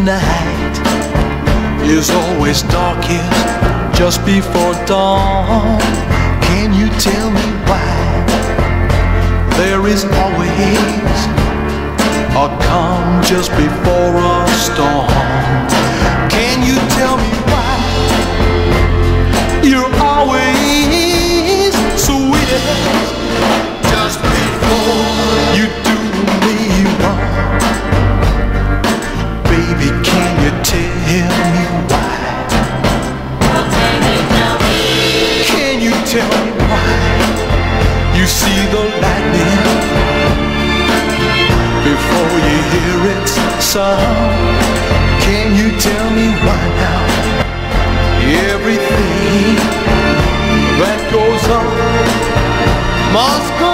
night is always darkest just before dawn. Can you tell me why there is always a calm just before a storm? Can you tell me Baby, can you tell me why? Can you tell me why you see the lightning before you hear its sound? Can you tell me why now? Everything that goes up must come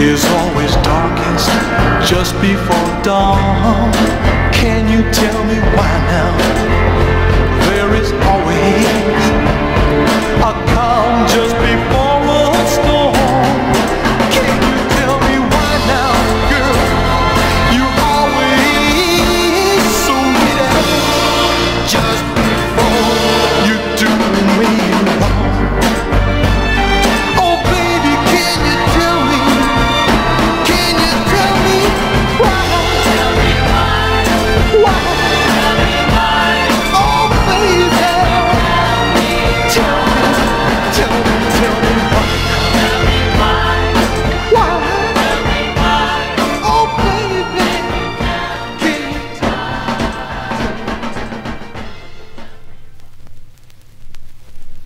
is always darkest just before dawn. Can you tell me why now?